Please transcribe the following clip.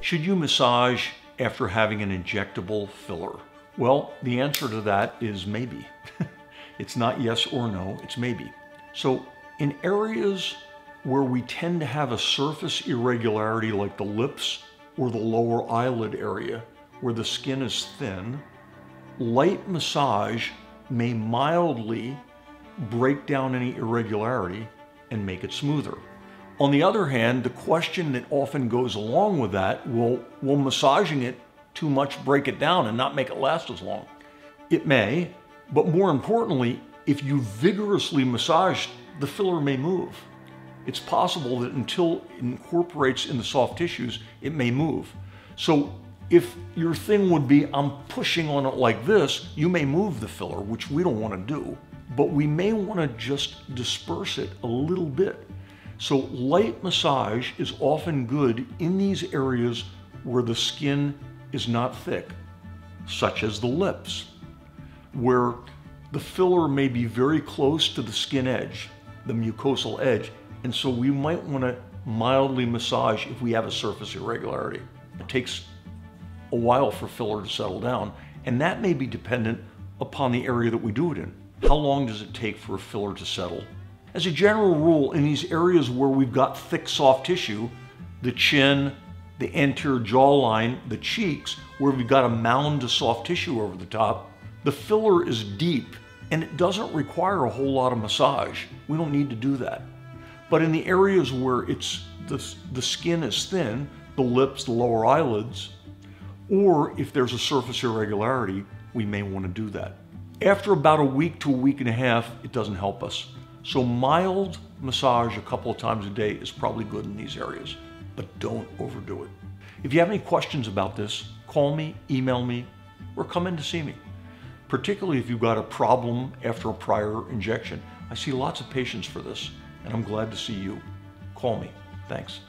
Should you massage after having an injectable filler? Well, the answer to that is maybe. it's not yes or no, it's maybe. So in areas where we tend to have a surface irregularity like the lips or the lower eyelid area where the skin is thin, light massage may mildly break down any irregularity and make it smoother. On the other hand, the question that often goes along with that will, will massaging it too much break it down and not make it last as long? It may, but more importantly, if you vigorously massage, the filler may move. It's possible that until it incorporates in the soft tissues, it may move. So if your thing would be, I'm pushing on it like this, you may move the filler, which we don't want to do, but we may want to just disperse it a little bit. So light massage is often good in these areas where the skin is not thick, such as the lips, where the filler may be very close to the skin edge, the mucosal edge, and so we might want to mildly massage if we have a surface irregularity. It takes a while for filler to settle down, and that may be dependent upon the area that we do it in. How long does it take for a filler to settle? As a general rule, in these areas where we've got thick soft tissue, the chin, the anterior jawline, the cheeks, where we've got a mound of soft tissue over the top, the filler is deep and it doesn't require a whole lot of massage. We don't need to do that. But in the areas where it's the, the skin is thin, the lips, the lower eyelids, or if there's a surface irregularity, we may want to do that. After about a week to a week and a half, it doesn't help us. So mild massage a couple of times a day is probably good in these areas but don't overdo it. If you have any questions about this, call me, email me, or come in to see me. Particularly if you've got a problem after a prior injection. I see lots of patients for this, and I'm glad to see you. Call me. Thanks.